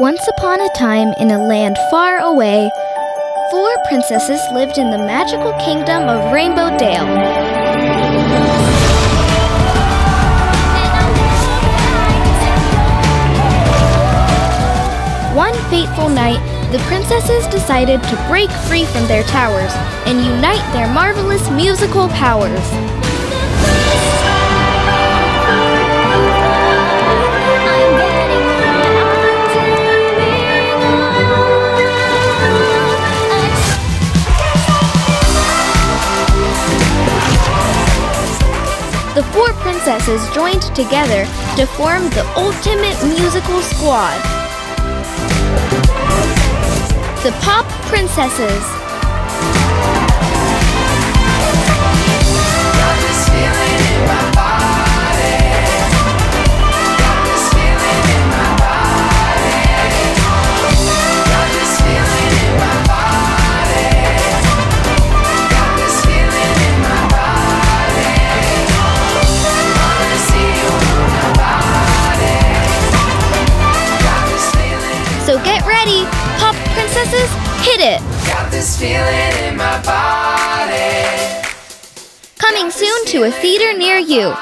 Once upon a time, in a land far away, four princesses lived in the magical kingdom of Rainbow Dale. One fateful night, the princesses decided to break free from their towers and unite their marvelous musical powers. Four princesses joined together to form the ultimate musical squad. The Pop Princesses. Ready, Pop Princesses, hit it! Got this feeling in my body. Coming soon to a theater near you.